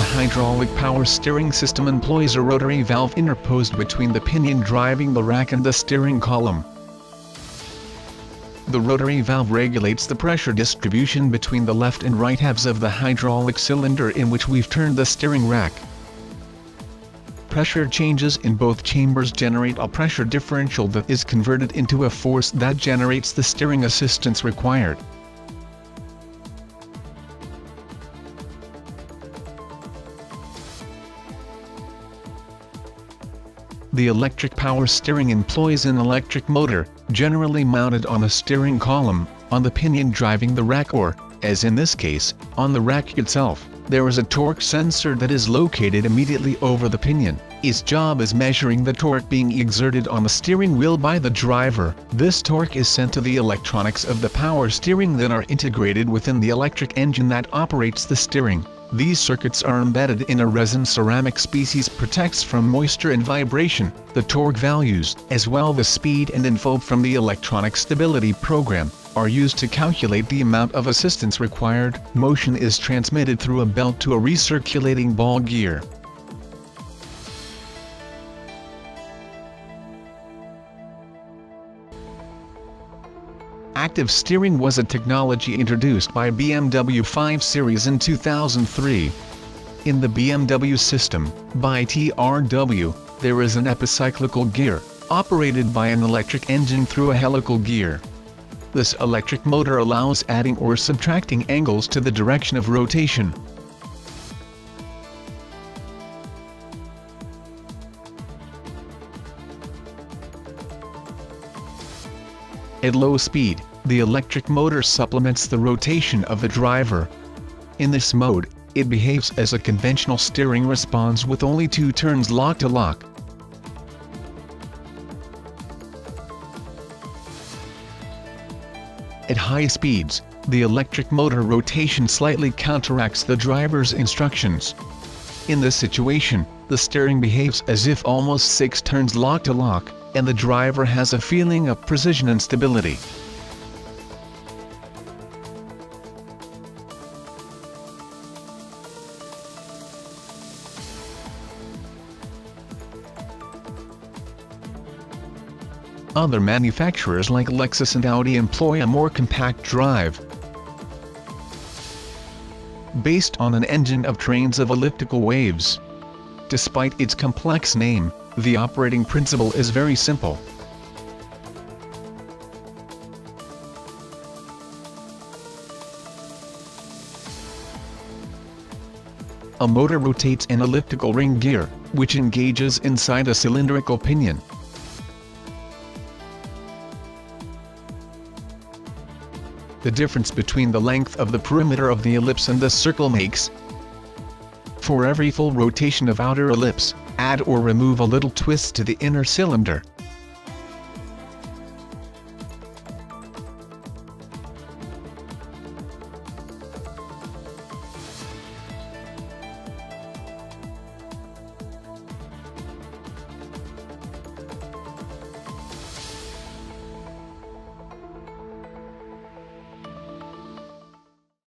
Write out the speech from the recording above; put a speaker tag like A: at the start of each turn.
A: A hydraulic power steering system employs a rotary valve interposed between the pinion driving the rack and the steering column. The rotary valve regulates the pressure distribution between the left and right halves of the hydraulic cylinder in which we've turned the steering rack. Pressure changes in both chambers generate a pressure differential that is converted into a force that generates the steering assistance required. The electric power steering employs an electric motor, generally mounted on a steering column, on the pinion driving the rack or, as in this case, on the rack itself. There is a torque sensor that is located immediately over the pinion. Its job is measuring the torque being exerted on the steering wheel by the driver. This torque is sent to the electronics of the power steering that are integrated within the electric engine that operates the steering. These circuits are embedded in a resin ceramic species protects from moisture and vibration. The torque values, as well the speed and info from the electronic stability program, are used to calculate the amount of assistance required. Motion is transmitted through a belt to a recirculating ball gear. Active steering was a technology introduced by BMW 5 Series in 2003. In the BMW system, by TRW, there is an epicyclical gear, operated by an electric engine through a helical gear. This electric motor allows adding or subtracting angles to the direction of rotation. At low speed, the electric motor supplements the rotation of the driver. In this mode, it behaves as a conventional steering response with only two turns lock to lock. At high speeds, the electric motor rotation slightly counteracts the driver's instructions. In this situation, the steering behaves as if almost six turns lock to lock, and the driver has a feeling of precision and stability. Other manufacturers like Lexus and Audi employ a more compact drive. Based on an engine of trains of elliptical waves. Despite its complex name, the operating principle is very simple. A motor rotates an elliptical ring gear, which engages inside a cylindrical pinion. The difference between the length of the perimeter of the ellipse and the circle makes for every full rotation of outer ellipse, add or remove a little twist to the inner cylinder.